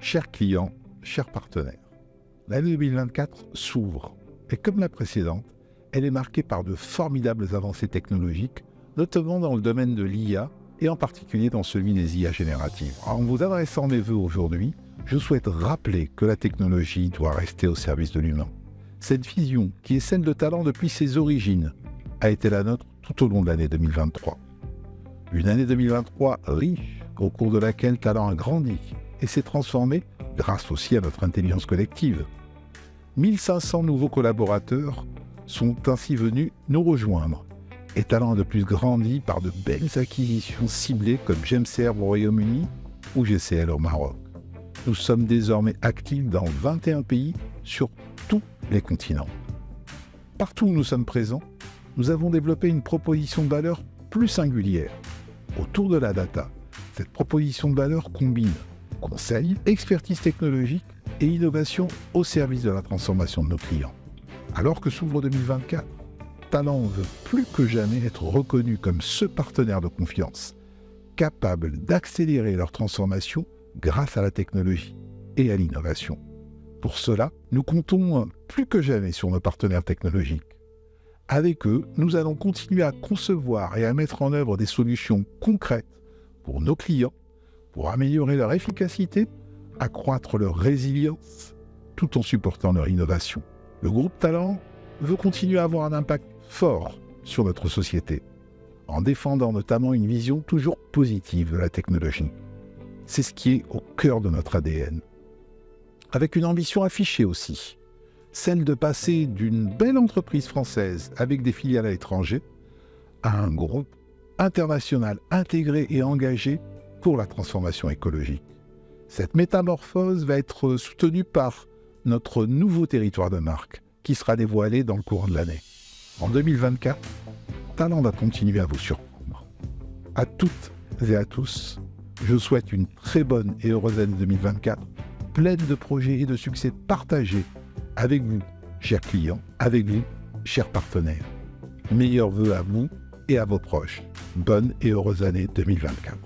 Chers clients, chers partenaires, l'année 2024 s'ouvre et comme la précédente, elle est marquée par de formidables avancées technologiques, notamment dans le domaine de l'IA et en particulier dans celui des IA génératives. En vous adressant mes voeux aujourd'hui, je souhaite rappeler que la technologie doit rester au service de l'humain. Cette vision, qui est celle de talent depuis ses origines, a été la nôtre tout au long de l'année 2023. Une année 2023 riche, au cours de laquelle Talent a grandi et s'est transformé grâce aussi à notre intelligence collective. 1500 nouveaux collaborateurs sont ainsi venus nous rejoindre et Talent de plus grandi par de belles acquisitions ciblées comme GemServe au Royaume-Uni ou GCL au Maroc. Nous sommes désormais actifs dans 21 pays sur tous les continents. Partout où nous sommes présents, nous avons développé une proposition de valeur plus singulière. Autour de la data, cette proposition de valeur combine conseil, expertise technologique et innovation au service de la transformation de nos clients. Alors que s'ouvre 2024, Talent veut plus que jamais être reconnu comme ce partenaire de confiance, capable d'accélérer leur transformation grâce à la technologie et à l'innovation. Pour cela, nous comptons plus que jamais sur nos partenaires technologiques. Avec eux, nous allons continuer à concevoir et à mettre en œuvre des solutions concrètes pour nos clients pour améliorer leur efficacité, accroître leur résilience, tout en supportant leur innovation. Le groupe Talent veut continuer à avoir un impact fort sur notre société, en défendant notamment une vision toujours positive de la technologie. C'est ce qui est au cœur de notre ADN. Avec une ambition affichée aussi, celle de passer d'une belle entreprise française avec des filiales à l'étranger à un groupe international intégré et engagé pour la transformation écologique. Cette métamorphose va être soutenue par notre nouveau territoire de marque qui sera dévoilé dans le courant de l'année. En 2024, Talent va continuer à vous surprendre. À toutes et à tous, je souhaite une très bonne et heureuse année 2024, pleine de projets et de succès partagés avec vous, chers clients, avec vous, chers partenaires. Meilleurs voeux à vous et à vos proches. Bonne et heureuse année 2024.